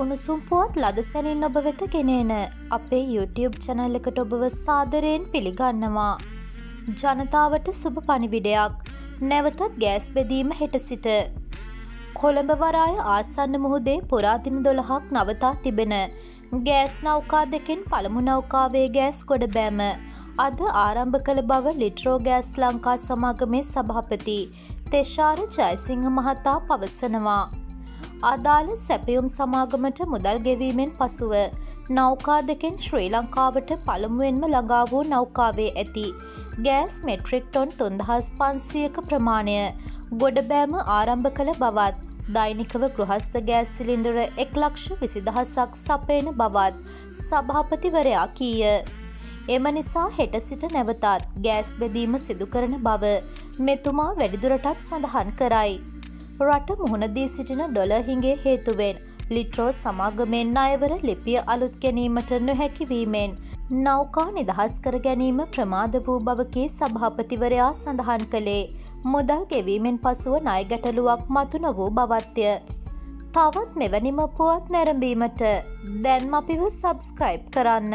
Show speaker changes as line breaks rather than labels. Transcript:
උණුසුම් පුවත් ලදසැනින් ඔබ වෙත ගෙනන අපේ YouTube චැනල් එකට ඔබව සාදරයෙන් පිළිගන්නවා. ජනතාවට සුභ පණිවිඩයක් නැවතත් ගෑස් බෙදීම හෙට සිට. කොළඹ වරාය ආසන්න මුහුදේ පුරාදින දොළහක් නවතා තිබෙන. ගෑස් නෞකා දෙකින් පළමු නෞකාවේ ගෑස් ගොඩ බෑම. අද ආරම්භ කළ බව ලිට්‍රෝ ගෑස් ලංකා සමාගමේ සභහපති තෙශාර ජයසිංහ මහතා පවසනවා. අදාළ සැපයුම් සමාගමට මුදල් ගෙවීමෙන් පසුව නෞකා දෙකෙන් ශ්‍රී ලංකාවට පළමුුවෙන්ම ළඟා වූ නෞකාවේ ඇති ගෑස් මෙට්‍රික්ටොන් තුන්දහස් පන්සියක ප්‍රමාණය ගොඩබෑම ආරම්භ කළ බවත් දෛනිකව ගෘහස්ත ගෑස් සිලින්ඩර එක් ලක්ෂ විසිදහසක් සපයන බවත් සභාපතිවරයා කීය. එම නිසා හෙට සිට නැවතත් ගෑස් බෙදීම සිදුකරන බව මෙතුමා වැඩිදුරටත් සඳහන් කරයි. රට මුහුණදී සිටින ඩොල හිගේ හේතුවෙන් ලිට්‍රෝ සමාගමෙන් අයවර ලිපිය අලුත් ගැනීමට නොහැකිවීමෙන් නෞකා නිදහස් කර ගැනීම ප්‍රමාද වූ බවකි සභාපතිවරයා සඳහන් කළේ මුදල් ගෙවීමෙන් පසුව නය ගැටලුවක් මතු නොවූ බවත්ය. තවත් මෙවැනිම පුවත් නැරඹීමට දැන්ම අපිව සබස්ක්‍රයිබ් කරන්න.